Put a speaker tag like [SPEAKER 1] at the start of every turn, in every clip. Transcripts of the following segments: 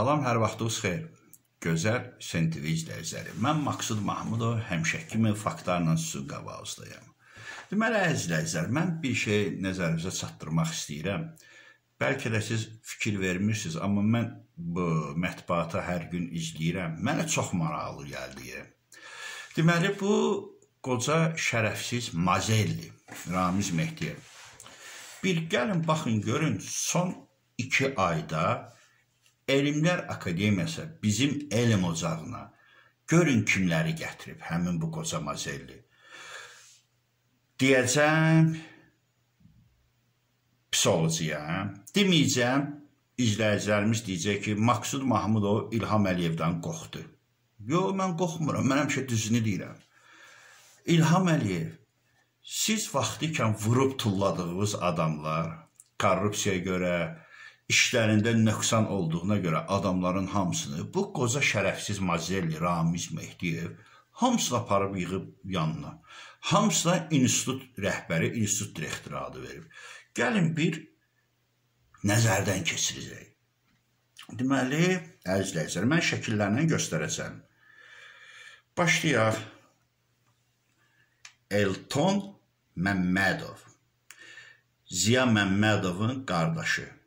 [SPEAKER 1] Salam, hər vaxtınız xeyir. Gözəl SNTV izləyiciləri. Mən Maksud Mahmudov, həmişəki kimi faktlarla sizin qabağınızdayam. Deməli, əzizlər, mən bir şey nəzərinizə çatdırmaq istəyirəm. Bəlkə də siz fikir vermirsiniz, amma mən bu mətbuata hər gün izləyirəm. Mənə çox maraqlı gəldi. Deməli, bu qoca şərəfsiz Mazelli, Ramiz Mehdiyev. Bir gəlin baxın görün, son 2 ayda Elmlər Akademiyası bizim elm ocağına görün kimləri gətirib həmin bu qoca mazelli. Deyəcəm olacağam. Deməyəcəm, izləyicilərimiz deyəcək ki, Maksud Mahmudov İlham Əliyevdən qorxdu. Yox, mən qorxmuram. Mən həmişə düzünü deyirəm. İlham Əliyev, siz vaxtı ikən vurub tulladığınız adamlar korrupsiyaya görə, işlərində nöqsan olduğuna görə adamların hamısını bu qoca şərəfsiz Mazelli, Ramiz Mehdiyev hamısını aparıb yığıb yanına. Hamısına institut rəhbəri, institut direktoru adı verib. Gəlin bir nəzərdən keçirəcək. Deməli, əzizləyicilər, mən şəkillərlə göstərəcəm. Başlayaq. Elton Məmmədov. Ziya Məmmədovun qardaşı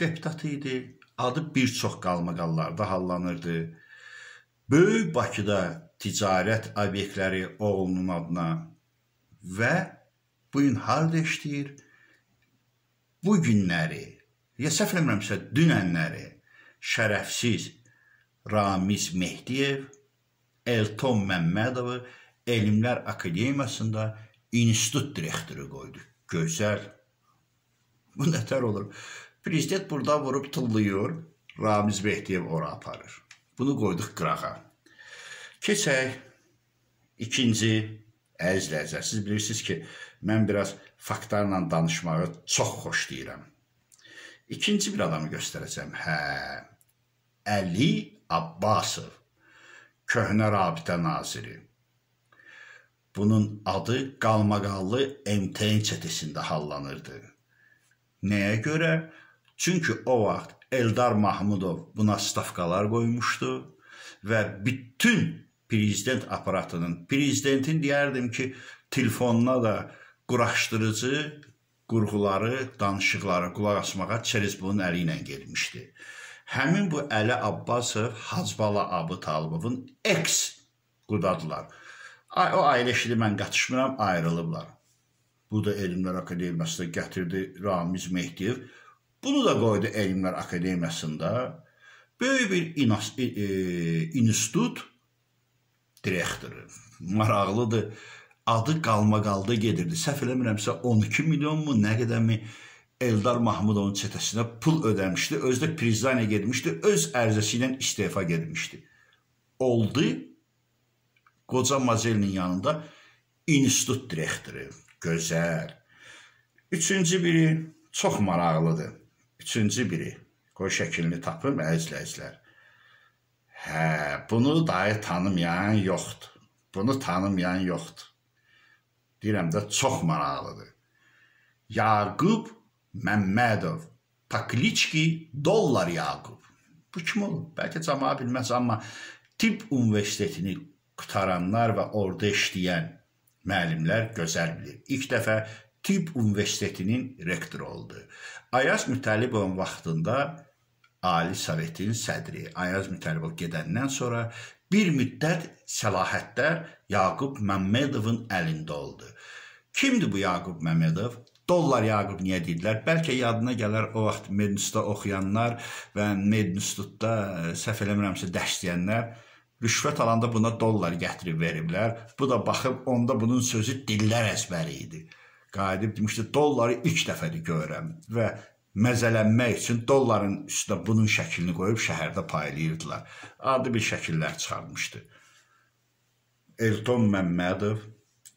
[SPEAKER 1] deputat idi. Adı bir çox qalmaqallarda hallanırdı. Böyük Bakıda ticarət obyektləri oğlunun adına və bu gün harda işləyir? Bu günləri, ya səhv eləmirəmsə, dünənləri şərəfsiz Ramiz Mehdiyev Elton Məmmədovu Elmlər Akademiyasında institut direktoru qoydu. Gözəl. Bu nətər olur? Prezident burada vurub tullayır, Ramiz Mehdiyev ora aparır. Bunu qoyduq qırağa. Keçək ikinci əzizlər. Siz bilirsiniz ki, mən biraz faktlarla danışmağı çox xoşlayıram. İkinci bir adamı göstərəcəm. Hə, Əli Abbasov, köhnə rabitə naziri. Bunun adı qalmaqallı MTN çetəsində hallanırdı. Nəyə görə? Çünki o vaxt Eldar Mahmudov buna stavkalar qoymuşdu və bütün prezident aparatının, prezidentin deyərdim ki, telefonuna da quraşdırıcı qurğuları, danışıqları qulaq asmağa Çerezbunun əli ilə getmişdi. Həmin bu Əli Abbasov Hacbala Abu Talibovun ex qudadılar. O ailə işini mən qatışmıram, ayrılıblar. Bu da Elmlər Akademiyasına gətirdi Ramiz Mehdiyev. Bunu da qoydu Elmlər Akademiyasında böyük bir inas, e, e, institut direktoru. Maraqlıdır. Adı qalma-qalda gedirdi. Səhv eləmirəmsə 12 milyon mu, nə qədərmi Eldar Mahmudovun çetəsinə pul ödəmişdi. Özü də Prizaniya getmişdi. Öz ərizəsi ilə istefa getmişdi. Oldu. Qoca Mazelinin yanında institut direktoru. Gözəl. Üçüncü biri çox maraqlıdır. Üçüncü biri. Qoy şəklini tapım əzizləyicilər. Hə, bunu dayı tanımayan yoxdur. Bunu tanımayan yoxdur. Deyirəm də çox maraqlıdır. Yaqub Məmmədov. Pakliçki Dollar Yaqub. Bu kim olur? Bəlkə cəmaət bilməz, amma tibb universitetini qutaranlar və orada işləyən müəllimlər gözəl bilir. İlk dəfə tibb universitetinin rektoru oldu. Ayaz Mütəllibovun vaxtında Ali Sovetin sədri Ayaz Mütəllibov gedəndən sonra bir müddət səlahiyyətlər Yaqub Məmmədovun əlində oldu. Kimdir bu Yaqub Məmmədov? Dollar Yaqub niyə deyirlər? Bəlkə yadına gələr o vaxt Medinstitutda oxuyanlar və Medinstitutda səhv eləmirəmsə dərs deyənlər rüşvət alanda buna dollar gətirib veriblər. Bu da baxıb onda bunun sözü dillər əzbəri idi qayıdıb demişdi, dolları ilk dəfədir görürəm və məzələnmək üçün dolların üstünə bunun şəklini qoyub şəhərdə paylayırdılar. Adi bir şəkillər çıxarmışdı. Elton Məmmədov,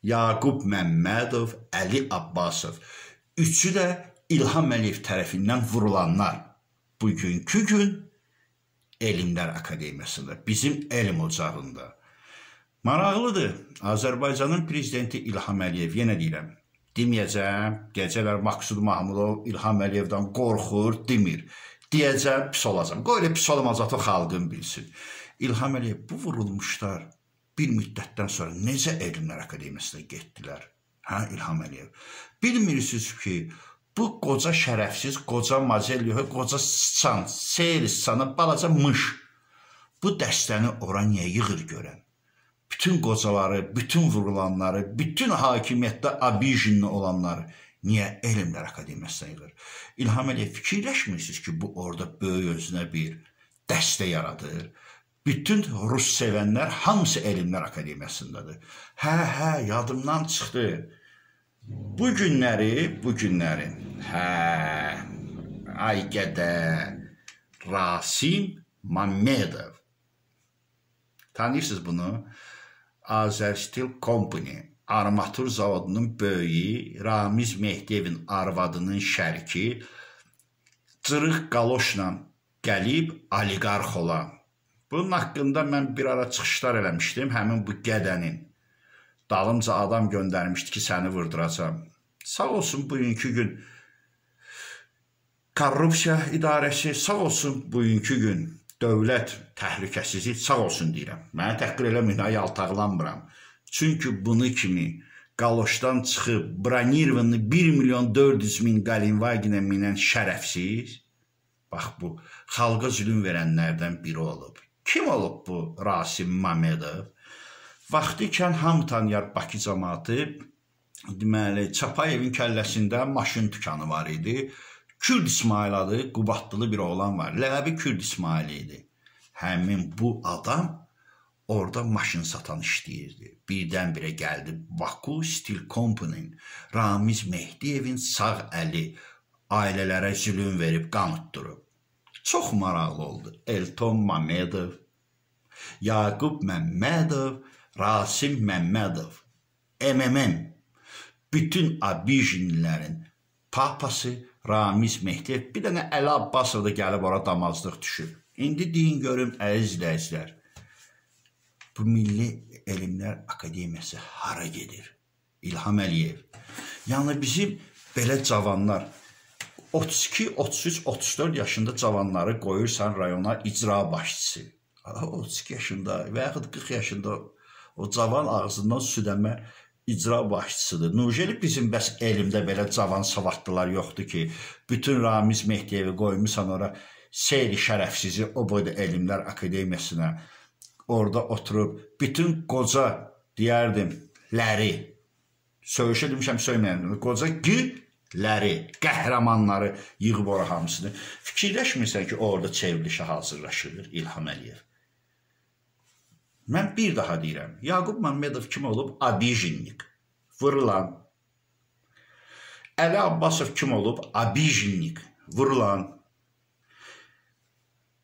[SPEAKER 1] Yaqub Məmmədov, Əli Abbasov. Üçü də İlham Əliyev tərəfindən vurulanlar. Bugünkü gün Elmlər Akademiyasında, bizim elm ocağında. Maraqlıdır. Azərbaycanın prezidenti İlham Əliyev, yenə deyirəm, deməyəcəm. Gecələr Maksud Mahmudov İlham Əliyevdən qorxur, demir. deyəcəm, pis olacam. Qoy elə pis olmazat o xalqın bilsin. İlham Əliyev bu vurulmuşlar bir müddətdən sonra necə Elmlər Akademiyasına getdilər? Hə İlham Əliyev. Bilmirsiniz ki, bu qoca şərəfsiz, qoca mazelyo, qoca sıçan, seyr sıçanı, balaca mış bu dəstəni ora niyə yığır görən? Bütün qocaları, bütün vurulanları, bütün hakimiyyətdə abijinli olanları niyə Elmlər Akademiyasına yığır? İlham Əliyev fikirləşmirsiniz ki, bu orada böyük özünə bir dəstə yaradır bütün rus sevənlər hamısı Elmlər Akademiyasındadır. Hə, hə, yadımdan çıxdı. Bu günləri, bu günləri, hə, ay gədə, Rasim Mamedov. Tanıyırsınız bunu? Azərstil Company, armatur zavodunun böyüyü, Ramiz Mehdiyevin arvadının şəriki, cırıq qaloşla gəlib oliqarx olan Bunun haqqında mən bir ara çıxışlar eləmişdim, həmin bu qədənin. Dalımca adam göndərmişdi ki, səni vurduracam. Sağ olsun bugünkü gün korrupsiya idarəsi, sağ olsun bugünkü gün dövlət təhlükəsizlik sağ olsun deyirəm. Məni təhqir eləməyin, ay yaltaqlanmıram. Çünki bunu kimi qaloşdan çıxıb bronirvanı 1 milyon 400 min Qalinvaginə minən şərəfsiz bax bu xalqa zülm verənlərdən biri olub. Kim olub bu Rasim Mamedov? Vaxtı ikən hamı tanıyar Bakı cəmaatı. Deməli, Çapayevin kəlləsində maşın dükanı var idi. Kürd İsmail adı Qubadlılı bir oğlan var. Ləqəbi Kürd İsmail idi. Həmin bu adam orada maşın satan işləyirdi. Birdən-birə gəldi Baku Steel Company-nin Ramiz Mehdiyevin sağ əli ailələrə zülm verib qanıtdırıb. Çox maraqlı oldu. Elton Mamedov, Yaqub Məmmədov, Rasim Məmmədov, MMM, bütün abijinlərin papası Ramiz Mehdiyev, bir dənə Əli Abbasov da gəlib ora damazlıq düşüb. İndi deyin görüm əziz izləyicilər, bu Milli Elmlər Akademiyası hara gedir? İlham Əliyev. Yəni bizim belə cavanlar 32, 33, 34 yaşında cavanları qoyursan rayona icra başçısı. 32 yaşında və yaxud 40 yaşında o cavan ağzından südəmə icra başçısıdır. Nujeli bizim bəs elmdə belə cavan savadlılar yoxdur ki, bütün Ramiz Mehdiyevi qoymusan ora seyri şərəfsizi o boyda elmlər akademiyasına orada oturub bütün qoca deyərdim ləri söyüşə demişəm söyməyəm qoca gül ləri, qəhrəmanları yığıb ora hamısını. Fikirləşmirsən ki, orada çevrilişə hazırlaşılır İlham Əliyev. Mən bir daha deyirəm. Yaqub Məmmədov kim olub? Abijinnik. Vurulan. Əli Abbasov kim olub? Abijinnik. Vurulan.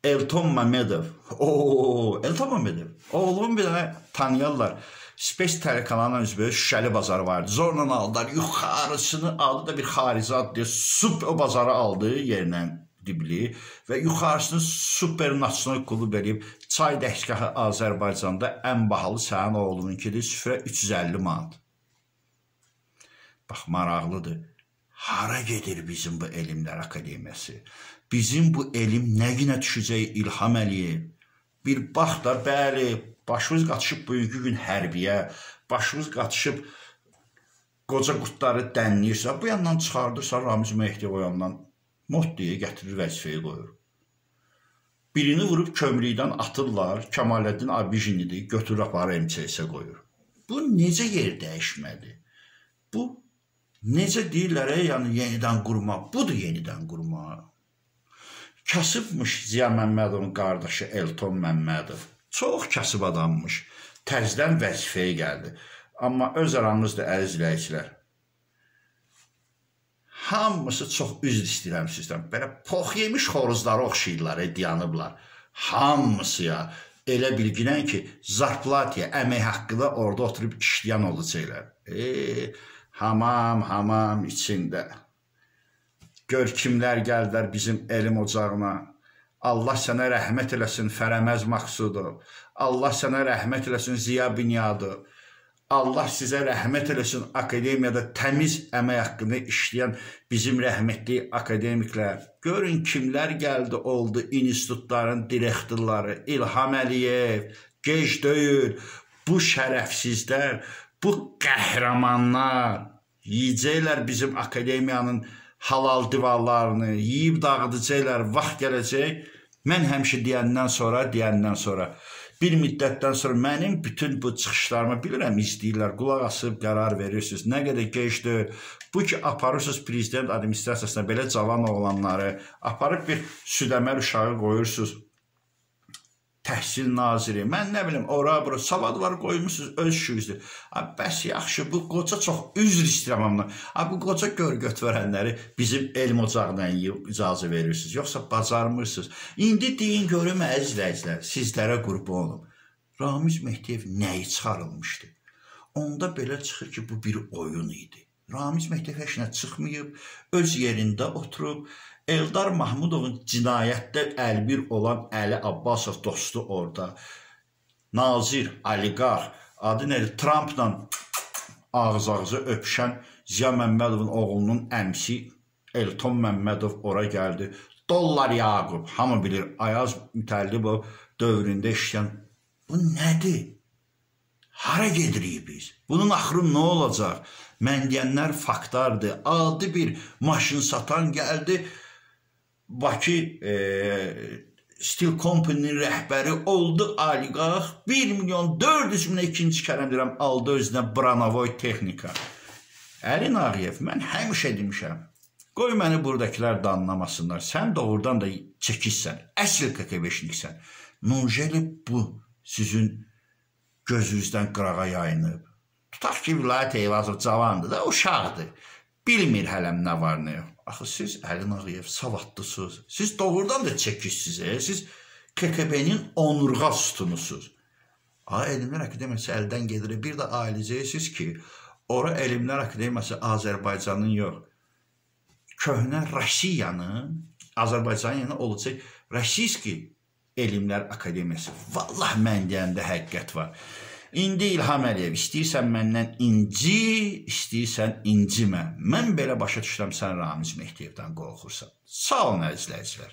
[SPEAKER 1] Elton Məmmədov. Oo, Elton Məmmədov. Oğlumun bir dənə tanıyarlar. Space telekanalına üzbə Şüşəli bazarı vardı. Zorla aldılar. Yuxarısını aldı da bir xarici adlı sub o bazarı aldı yerindən dibli və yuxarısını super nasional klub eləyib çay dəstgahı Azərbaycanda ən bahalı sənin oğlununkidir. Süfrə 350 manat. Bax maraqlıdır. Hara gedir bizim bu elmlər akademiyası? Bizim bu elm nə günə düşəcək İlham Əliyev? Bir bax da, bəli, Başımız qatışıb bugünkü gün hərbiyə, başımız qatışıb qoca qurtları dənləyirsə, bu yandan çıxardırsa Ramiz Mehdi o yandan mod deyə gətirir vəzifəyə qoyur. Birini vurub kömrükdən atırlar, Kemaləddin Abijinidir, götürür aparır MCS-ə qoyur. Bu necə yer dəyişmədi? Bu necə deyirlər, yəni yenidən qurma, budur yenidən qurma. Kasıbmış Ziya Məmmədovun qardaşı Elton Məmmədov. Çox kasıb adammış. Təzdən vəzifəyə gəldi. Amma öz aramızda əziz izləyicilər. Hamısı çox üzr istəyirəm sizdən. Belə pox yemiş xoruzlara oxşayırlar, e, dayanıblar. Hamısı ya elə bilginən ki, zarplatiya, əmək haqqı da orada oturub işləyən olacaqlar. E, hamam, hamam içində. Gör kimlər gəldilər bizim elm ocağına. Allah sənə rəhmət eləsin Fərəməz Maqsudu. Allah sənə rəhmət eləsin Ziya Bünyadu. Allah sizə rəhmət eləsin akademiyada təmiz əmək haqqında işləyən bizim rəhmətli akademiklər. Görün kimlər gəldi, oldu institutların direktorları. İlham Əliyev, gec deyil. Bu şərəfsizlər, bu qəhrəmanlar yeyəcəklər bizim akademiyanın halal divarlarını, yeyib dağıdacaqlar. Vaxt gələcək. Mən həmişə deyəndən sonra, deyəndən sonra bir müddətdən sonra mənim bütün bu çıxışlarımı bilirəm, istəyirlər, qulaq asıb qərar verirsiniz. Nə qədər gecdir. Bu ki aparırsınız prezident administrasiyasına belə cavan oğlanları, aparıb bir südəmər uşağı qoyursunuz təhsil naziri, mən nə bilim, ora bura savad var qoymusunuz öz işinizdir. Bəs yaxşı, bu qoca çox üzr istəyirəm amma. Bu qoca gör götürənləri bizim elm ocağına icazə verirsiniz, yoxsa bacarmırsınız. İndi deyin görüm əzizləyicilər, sizlərə qurban olum. Ramiz Mehdiyev nəyi çıxarılmışdı? Onda belə çıxır ki, bu bir oyun idi. Ramiz Mehdiyev heç nə çıxmayıb, öz yerində oturub, Eldar Mahmudovun cinayətdə əlbir olan Əli Abbasov dostu orada. Nazir, oliqarx, adı nədir? Trampla ağız-ağıza öpüşən Ziya Məmmədovun oğlunun əmsi Elton Məmmədov ora gəldi. Dollar Yaqub, hamı bilir, Ayaz Mütəllibov dövründə işləyən bu nədir? Hara gedirik biz? Bunun axırı nə olacaq? Mən deyənlər faktlardır. Adi bir maşın satan gəldi, Bakı e, Steel Company-nin rəhbəri oldu oliqarx 1 milyon 400 minə ikinci kərəm deyirəm aldı özünə Branovoy texnika. Əlin Ağayev, mən həmişə demişəm. Qoy məni buradakılar da anlamasınlar. Sən doğrudan da çəkişsən. Əsl KKB-şniksən. Nujeli bu sizin gözünüzdən qırağa yayınıb. Tutaq ki, Vilayət Eyvazov cavandır da, uşaqdır. Bilmir hələm nə var, nə yox. Axı siz Əlin Ağayev savadlısınız. Siz doğrudan da çəkişsiz, e? siz KKB-nin onurğa sütunusunuz. A, Elmlər Akademiyası əldən gedir. Bir də ailəcəksiniz ki, ora Elmlər Akademiyası Azərbaycanın yox, köhnə Rusiyanın, Azərbaycanın yanı olacaq Rəsiski Elmlər Akademiyası. Vallah mən deyəndə həqiqət var. İndi İlham Əliyev, istəyirsən məndən inci, istəyirsən incimə. Mən belə başa düşürəm sən Ramiz Mehdiyevdən qorxursan. Sağ olun əzizləyicilər.